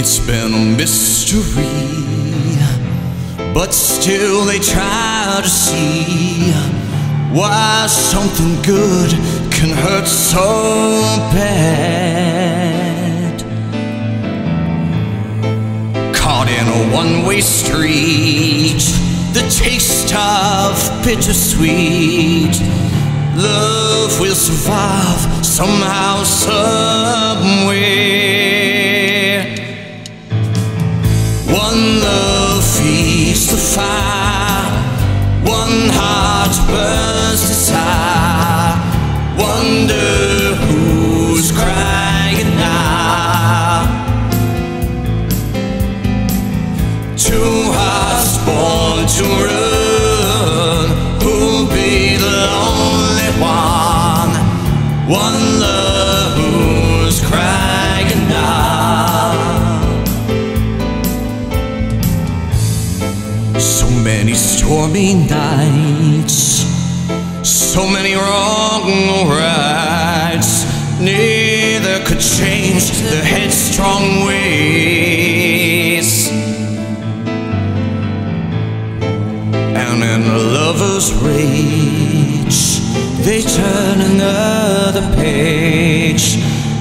It's been a mystery, but still they try to see why something good can hurt so bad. Caught in a one way street, the taste of bittersweet. Love will survive somehow, somewhere. One love feeds the fire, one heart burns desire. Wonder who's crying now. Two hearts born to run, who'll be the lonely one? One stormy nights, so many wrong rights. Neither could change the headstrong ways. And in a lover's rage, they turn another page.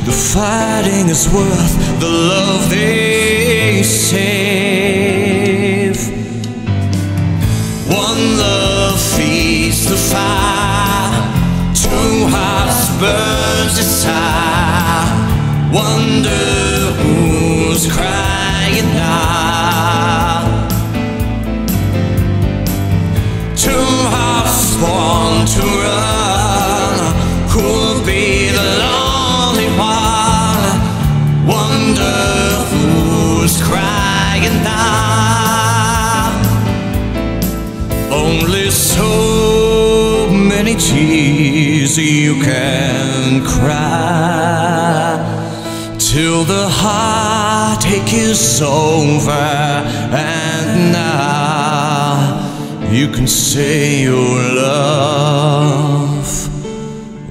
The fighting is worth the love they save. Two hearts burns desire. Wonder who's crying now. You can cry till the heartache is over, and now you can say your love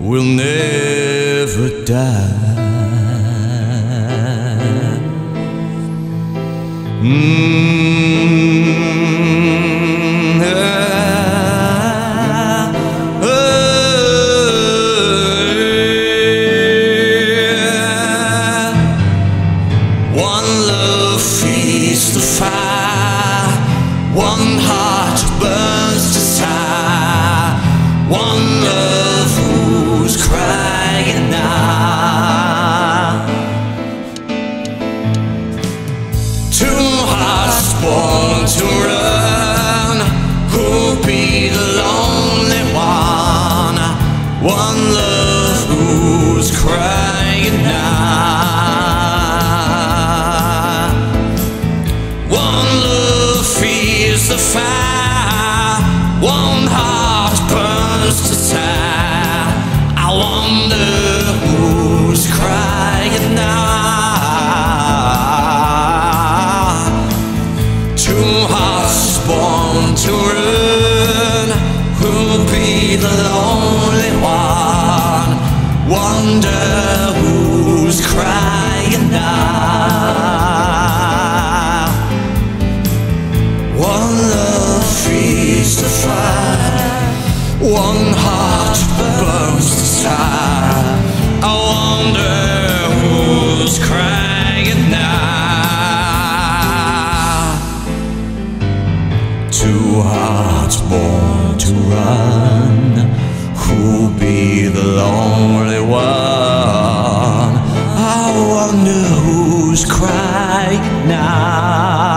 will never die. Mm, One love feeds the fire, one heart burns desire, one Two hearts born to run, who'll be the lonely one? Wonder who's crying now. One love feeds the fire, one heart burns desire. Who'll be the lonely one? I wonder who's crying now.